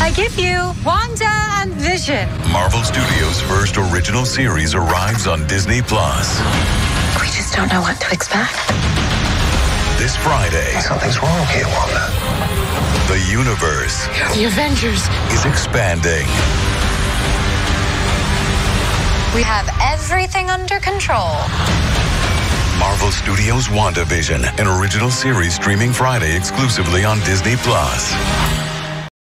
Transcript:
I give you Wanda and Vision. Marvel Studios' first original series arrives on Disney Plus. We just don't know what to expect. This Friday, Something's wrong here, Wanda. the universe The Avengers. is expanding. We have everything under control. Marvel Studios' WandaVision, an original series streaming Friday exclusively on Disney Plus.